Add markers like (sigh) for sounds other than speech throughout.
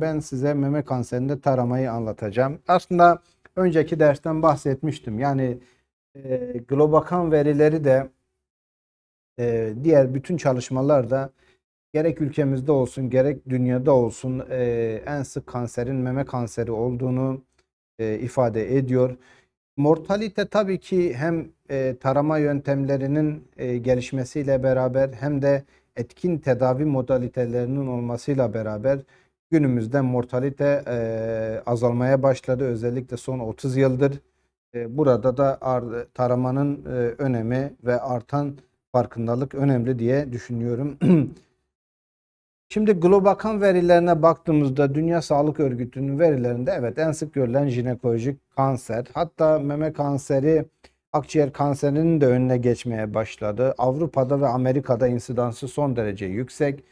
Ben size meme kanserinde taramayı anlatacağım. Aslında önceki dersten bahsetmiştim. Yani e, Globakan verileri de e, diğer bütün çalışmalarda gerek ülkemizde olsun gerek dünyada olsun e, en sık kanserin meme kanseri olduğunu e, ifade ediyor. Mortalite tabii ki hem e, tarama yöntemlerinin e, gelişmesiyle beraber hem de etkin tedavi modalitelerinin olmasıyla beraber günümüzde mortalite e, azalmaya başladı. Özellikle son 30 yıldır. E, burada da taramanın e, önemi ve artan farkındalık önemli diye düşünüyorum. (clears throat) Şimdi Globakan verilerine baktığımızda Dünya Sağlık Örgütü'nün verilerinde evet en sık görülen jinekolojik kanser hatta meme kanseri akciğer kanserinin de önüne geçmeye başladı. Avrupa'da ve Amerika'da insidansı son derece yüksek.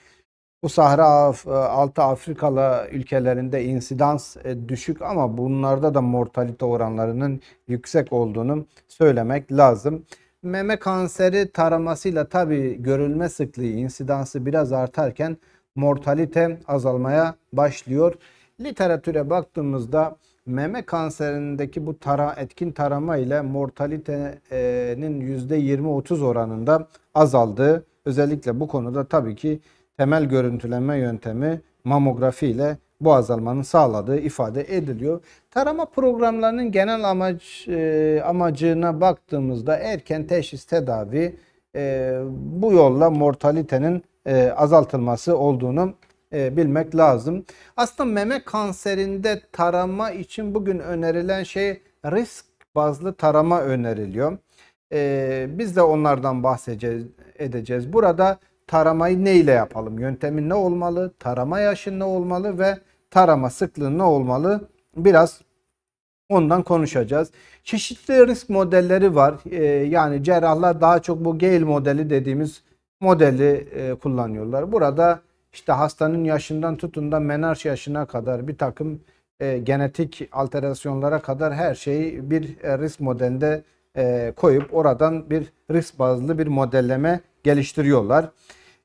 Bu Sahra altı Afrikalı ülkelerinde insidans e, düşük ama bunlarda da mortalite oranlarının yüksek olduğunu söylemek lazım. Meme kanseri taramasıyla tabi görülme sıklığı, insidansı biraz artarken mortalite azalmaya başlıyor. Literatüre baktığımızda meme kanserindeki bu tara etkin tarama ile mortalitenin %20-30 oranında azaldığı özellikle bu konuda tabii ki temel görüntüleme yöntemi mamografi ile bu azalmanın sağladığı ifade ediliyor. Tarama programlarının genel amaç e, amacına baktığımızda erken teşhis tedavi e, bu yolla mortalitenin e, azaltılması olduğunu e, bilmek lazım. Aslında meme kanserinde tarama için bugün önerilen şey risk bazlı tarama öneriliyor. E, biz de onlardan bahsedeceğiz. Edeceğiz. Burada taramayı ne ile yapalım? Yöntemi ne olmalı? Tarama yaşı ne olmalı ve tarama sıklığı ne olmalı? Biraz ondan konuşacağız. Çeşitli risk modelleri var. Ee, yani cerrahlar daha çok bu Gale modeli dediğimiz modeli e, kullanıyorlar. Burada işte hastanın yaşından tutun da menarş yaşına kadar bir takım e, genetik alterasyonlara kadar her şeyi bir e, risk modelinde koyup oradan bir risk bazlı bir modelleme geliştiriyorlar.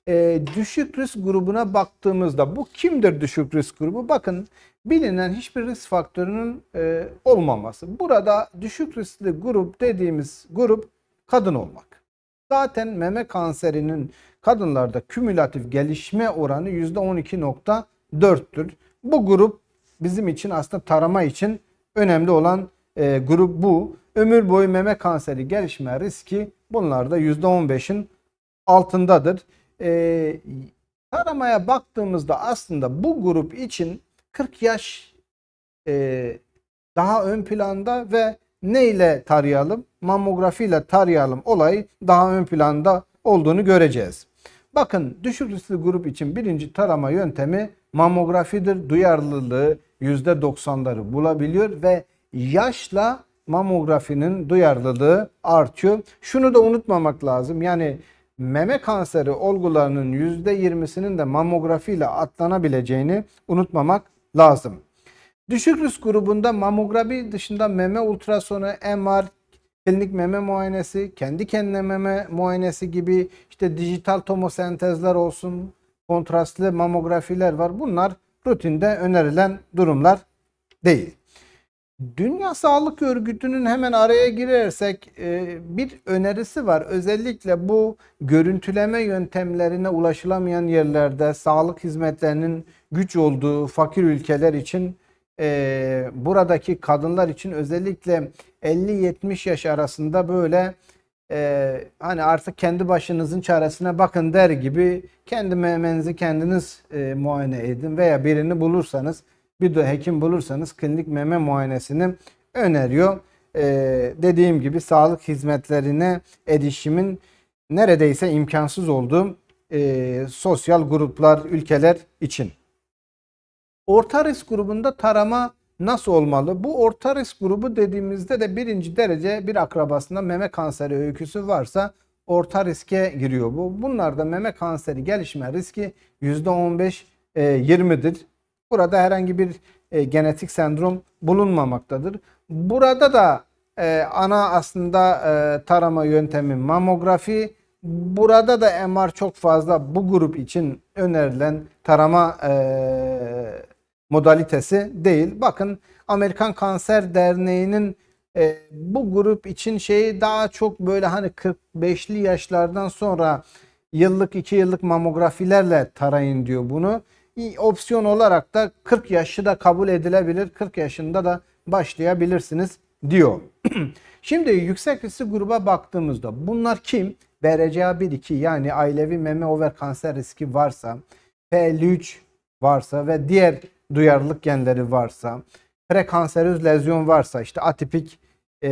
E, düşük risk grubuna baktığımızda bu kimdir düşük risk grubu? Bakın bilinen hiçbir risk faktörünün e, olmaması. Burada düşük riskli grup dediğimiz grup kadın olmak. Zaten meme kanserinin kadınlarda kümülatif gelişme oranı %12.4'tür. Bu grup bizim için aslında tarama için önemli olan e, grup bu. Ömür boyu meme kanseri gelişme riski bunlarda %15'in altındadır. E, taramaya baktığımızda aslında bu grup için 40 yaş e, daha ön planda ve ne ile tarayalım? Mamografi ile tarayalım olayı daha ön planda olduğunu göreceğiz. Bakın düşük riskli grup için birinci tarama yöntemi mamografidir. Duyarlılığı %90'ları bulabiliyor ve yaşla mamografinin duyarlılığı artıyor. Şunu da unutmamak lazım. Yani meme kanseri olgularının %20'sinin de mamografi ile atlanabileceğini unutmamak lazım. Düşük risk grubunda mamografi dışında meme ultrasonu, MR, klinik meme muayenesi, kendi kendine meme muayenesi gibi işte dijital tomosentezler olsun, kontrastlı mamografiler var. Bunlar rutinde önerilen durumlar değil. Dünya Sağlık Örgütü'nün hemen araya girersek e, bir önerisi var. Özellikle bu görüntüleme yöntemlerine ulaşılamayan yerlerde sağlık hizmetlerinin güç olduğu fakir ülkeler için e, buradaki kadınlar için özellikle 50-70 yaş arasında böyle e, hani artık kendi başınızın çaresine bakın der gibi kendi memenizi kendiniz muayene edin veya birini bulursanız bir de hekim bulursanız klinik meme muayenesini öneriyor. E, dediğim gibi sağlık hizmetlerine erişimin neredeyse imkansız olduğu e, sosyal gruplar, ülkeler için. Orta risk grubunda tarama nasıl olmalı? Bu orta risk grubu dediğimizde de birinci derece bir akrabasında meme kanseri öyküsü varsa orta riske giriyor bu. Bunlarda meme kanseri gelişme riski %15-20'dir. Burada herhangi bir e, genetik sendrom bulunmamaktadır. Burada da e, ana aslında e, tarama yöntemi mamografi. Burada da MR çok fazla bu grup için önerilen tarama e, modalitesi değil. Bakın Amerikan Kanser Derneği'nin e, bu grup için şeyi daha çok böyle hani 45'li yaşlardan sonra yıllık 2 yıllık mamografilerle tarayın diyor bunu. Opsiyon olarak da 40 yaşı da kabul edilebilir. 40 yaşında da başlayabilirsiniz diyor. (clears throat) Şimdi yüksek riskli gruba baktığımızda bunlar kim? BRCA1-2 yani ailevi meme over kanser riski varsa, P53 varsa ve diğer duyarlılık genleri varsa, prekanseröz lezyon varsa, işte atipik e,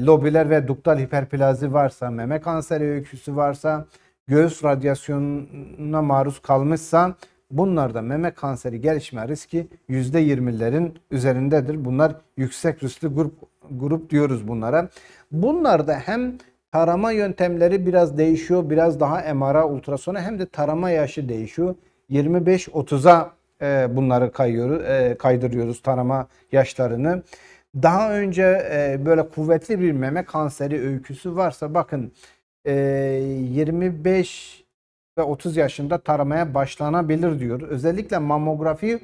lobiler ve duktal hiperplazi varsa, meme kanseri öyküsü varsa, göğüs radyasyonuna maruz kalmışsa bunlarda meme kanseri gelişme riski %20'lerin üzerindedir. Bunlar yüksek riskli grup grup diyoruz bunlara. Bunlarda hem tarama yöntemleri biraz değişiyor. Biraz daha MR'a ultrasona hem de tarama yaşı değişiyor. 25-30'a e, bunları kayıyoruz, e, kaydırıyoruz tarama yaşlarını. Daha önce e, böyle kuvvetli bir meme kanseri öyküsü varsa bakın e, 25 ve 30 yaşında taramaya başlanabilir diyor. Özellikle mamografi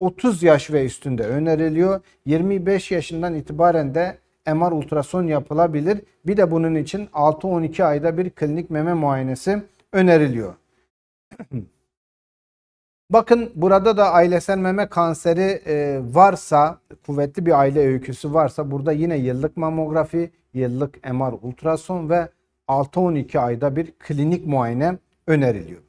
30 yaş ve üstünde öneriliyor. 25 yaşından itibaren de MR ultrason yapılabilir. Bir de bunun için 6-12 ayda bir klinik meme muayenesi öneriliyor. (clears throat) Bakın burada da ailesel meme kanseri e, varsa, kuvvetli bir aile öyküsü varsa burada yine yıllık mamografi, yıllık MR ultrason ve 6-12 ayda bir klinik muayene öneriliyor.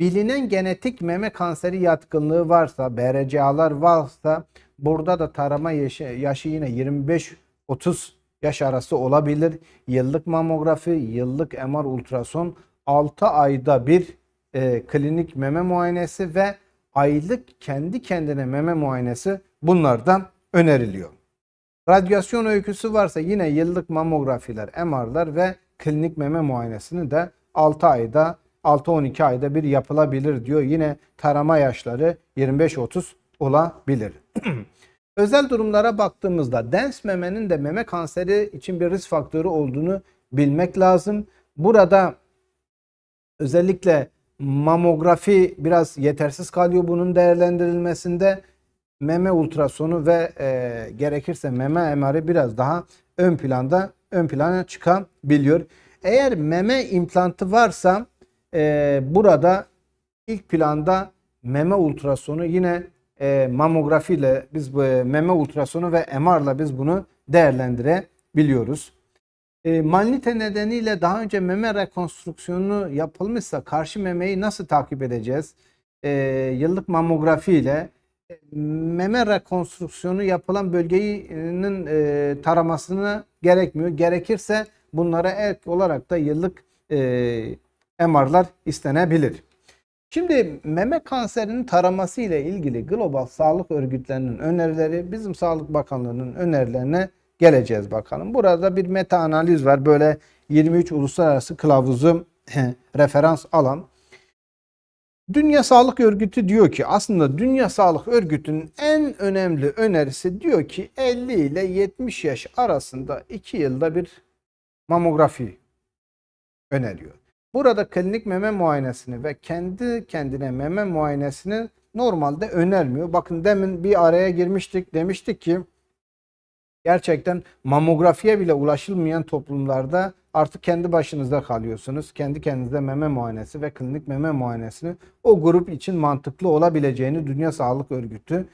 Bilinen genetik meme kanseri yatkınlığı varsa, BRCA'lar varsa burada da tarama yaşı, yaşı yine 25-30 yaş arası olabilir. Yıllık mamografi, yıllık MR ultrason 6 ayda bir e, klinik meme muayenesi ve aylık kendi kendine meme muayenesi bunlardan öneriliyor. Radyasyon öyküsü varsa yine yıllık mamografiler, MR'lar ve klinik meme muayenesini de 6 ayda 6-12 ayda bir yapılabilir diyor. Yine tarama yaşları 25-30 olabilir. (clears throat) Özel durumlara baktığımızda dens memenin de meme kanseri için bir risk faktörü olduğunu bilmek lazım. Burada özellikle mamografi biraz yetersiz kalıyor bunun değerlendirilmesinde. Meme ultrasonu ve e, gerekirse meme MR'i biraz daha ön planda ön plana çıkabiliyor. Eğer meme implantı varsa e, burada ilk planda meme ultrasonu yine e, mamografi ile biz bu e, meme ultrasonu ve MR ile biz bunu değerlendirebiliyoruz. E, manlite nedeniyle daha önce meme rekonstrüksiyonu yapılmışsa karşı memeyi nasıl takip edeceğiz? E, yıllık mamografi ile e, meme rekonstrüksiyonu yapılan bölgenin e, taramasını gerekmiyor. Gerekirse bunlara ek olarak da yıllık e, MR'lar istenebilir. Şimdi meme kanserinin taraması ile ilgili global sağlık örgütlerinin önerileri bizim Sağlık Bakanlığı'nın önerilerine geleceğiz bakalım. Burada bir meta analiz var. Böyle 23 uluslararası kılavuzu (laughs) referans alan. Dünya Sağlık Örgütü diyor ki aslında Dünya Sağlık Örgütü'nün en önemli önerisi diyor ki 50 ile 70 yaş arasında 2 yılda bir mamografi öneriyor. Burada klinik meme muayenesini ve kendi kendine meme muayenesini normalde önermiyor. Bakın demin bir araya girmiştik. Demiştik ki gerçekten mamografiye bile ulaşılmayan toplumlarda artık kendi başınızda kalıyorsunuz. Kendi kendinize meme muayenesi ve klinik meme muayenesini o grup için mantıklı olabileceğini Dünya Sağlık Örgütü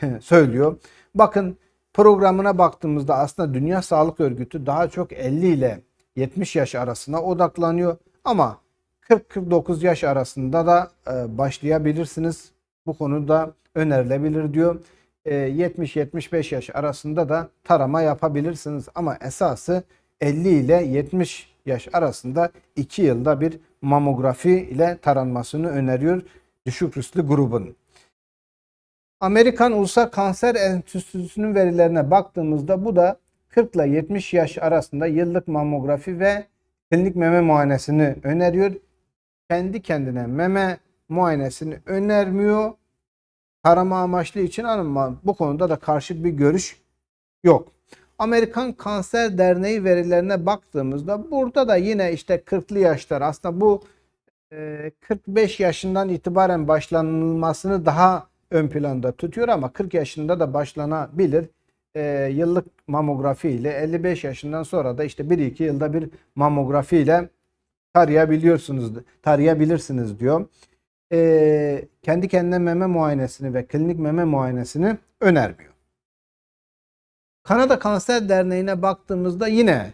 (laughs) söylüyor. Bakın programına baktığımızda aslında Dünya Sağlık Örgütü daha çok 50 ile 70 yaş arasına odaklanıyor. Ama 40-49 yaş arasında da e, başlayabilirsiniz. Bu konuda önerilebilir diyor. 70-75 e, yaş arasında da tarama yapabilirsiniz. Ama esası 50 ile 70 yaş arasında 2 yılda bir mamografi ile taranmasını öneriyor düşük riskli grubun. Amerikan Ulusal Kanser Enstitüsü'nün verilerine baktığımızda bu da 40 ile 70 yaş arasında yıllık mamografi ve klinik meme muayenesini öneriyor. Kendi kendine meme muayenesini önermiyor. Tarama amaçlı için ama bu konuda da karşıt bir görüş yok. Amerikan Kanser Derneği verilerine baktığımızda burada da yine işte 40'lı yaşlar aslında bu 45 yaşından itibaren başlanılmasını daha ön planda tutuyor ama 40 yaşında da başlanabilir. Ee, yıllık mamografi ile 55 yaşından sonra da işte 1-2 yılda bir mamografi ile tarayabiliyorsunuz, tarayabilirsiniz diyor. Ee, kendi kendine meme muayenesini ve klinik meme muayenesini önermiyor. Kanada Kanser Derneği'ne baktığımızda yine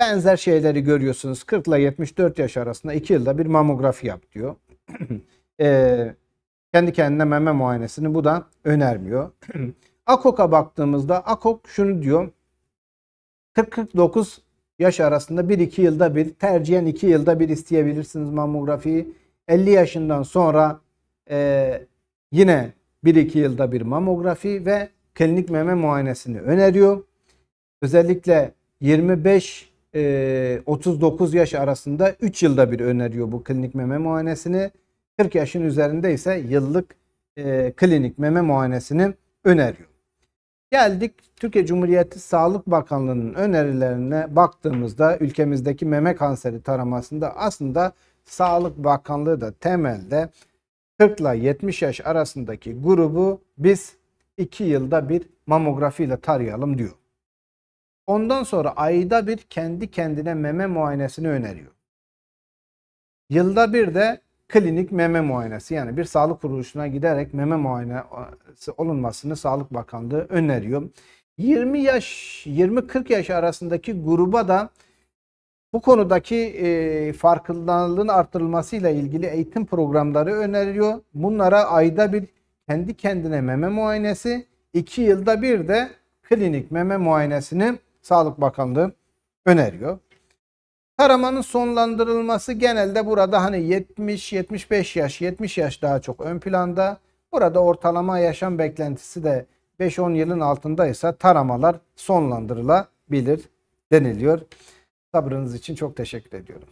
benzer şeyleri görüyorsunuz. 40 ile 74 yaş arasında 2 yılda bir mamografi yap diyor. Ee, (clears throat) kendi kendine meme muayenesini bu da önermiyor. (clears throat) AKOK'a baktığımızda AKOK şunu diyor. 40-49 yaş arasında 1-2 yılda bir tercihen 2 yılda bir isteyebilirsiniz mamografiyi. 50 yaşından sonra e, yine 1-2 yılda bir mamografi ve klinik meme muayenesini öneriyor. Özellikle 25 e, 39 yaş arasında 3 yılda bir öneriyor bu klinik meme muayenesini. 40 yaşın üzerinde ise yıllık e, klinik meme muayenesini öneriyor. Geldik Türkiye Cumhuriyeti Sağlık Bakanlığı'nın önerilerine baktığımızda ülkemizdeki meme kanseri taramasında aslında Sağlık Bakanlığı da temelde 40 ile 70 yaş arasındaki grubu biz 2 yılda bir mamografiyle tarayalım diyor. Ondan sonra ayda bir kendi kendine meme muayenesini öneriyor. Yılda bir de klinik meme muayenesi yani bir sağlık kuruluşuna giderek meme muayenesi olunmasını Sağlık Bakanlığı öneriyor. 20 yaş 20-40 yaş arasındaki gruba da bu konudaki e, farkındalığın artırılmasıyla ilgili eğitim programları öneriyor. Bunlara ayda bir kendi kendine meme muayenesi, 2 yılda bir de klinik meme muayenesini Sağlık Bakanlığı öneriyor. Taramanın sonlandırılması genelde burada hani 70-75 yaş, 70 yaş daha çok ön planda. Burada ortalama yaşam beklentisi de 5-10 yılın altındaysa taramalar sonlandırılabilir deniliyor. Sabrınız için çok teşekkür ediyorum.